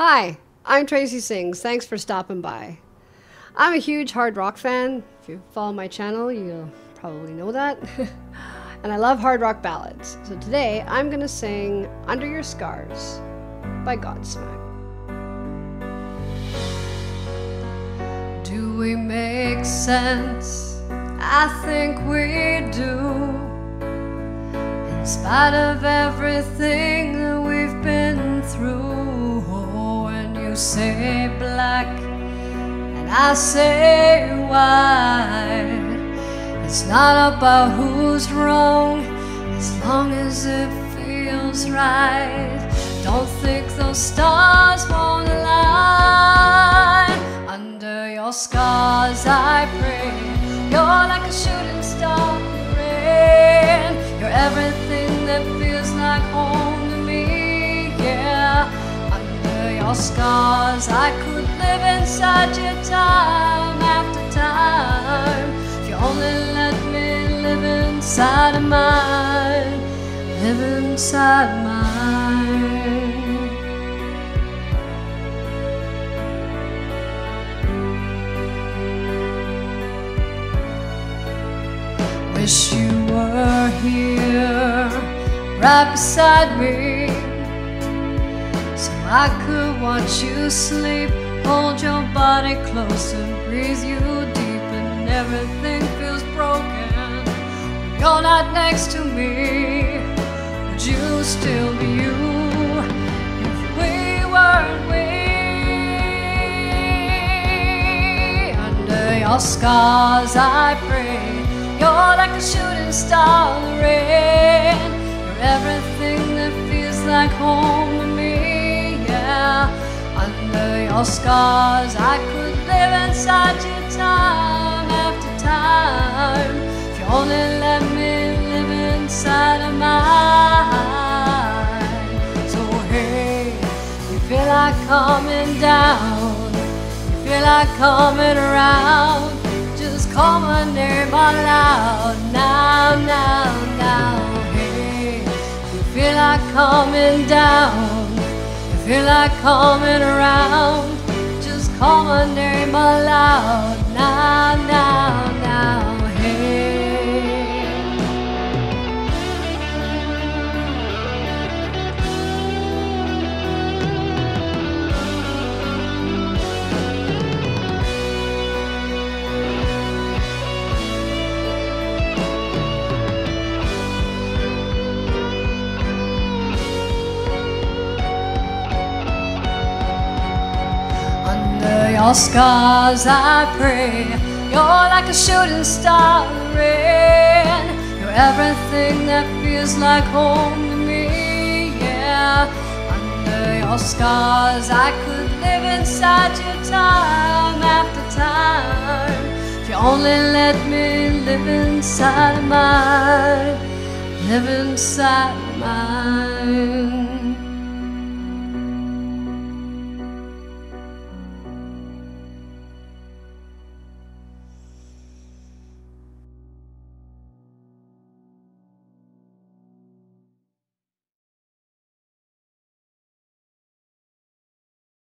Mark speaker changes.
Speaker 1: Hi, I'm Tracey Sings. Thanks for stopping by. I'm a huge hard rock fan. If you follow my channel, you'll probably know that. and I love hard rock ballads. So today I'm going to sing Under Your Scars by Godsmack. Do we make sense? I think we do. In spite of everything say black and I say white. It's not about who's wrong as long as it feels right. Don't think those stars won't align. Under your scars, I pray. You're like a shooting star in the rain. You're everything that feels like home your scars. I could live inside you time after time. If you only let me live inside of mine, live inside mine. Wish you were here, right beside me I could watch you sleep, hold your body close and breathe you deep, and everything feels broken. When you're not next to me, would you still be you if we weren't we? Under your scars, I pray. You're like a shooting star in the rain. You're everything that feels like home your scars. I could live inside you time after time. If you only let me live inside of mine. So hey, you feel like coming down, you feel like coming around. Just call my name out loud now, now, now. Hey, you feel like coming down feel like coming around. Just call my name aloud now, your scars, I pray. You're like a shooting star in the rain. You're everything that feels like home to me, yeah. Under your scars, I could live inside you time after time. If you only let me live inside of mine, live inside of mine.